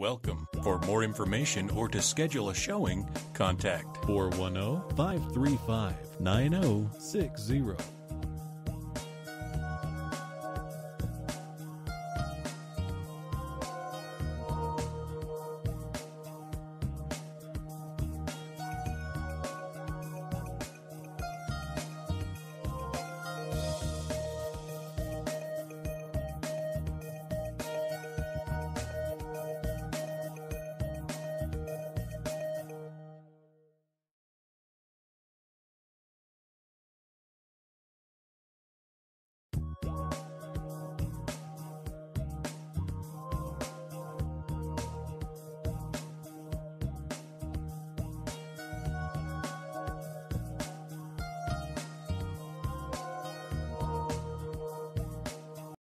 welcome. For more information or to schedule a showing, contact 410 535 9060.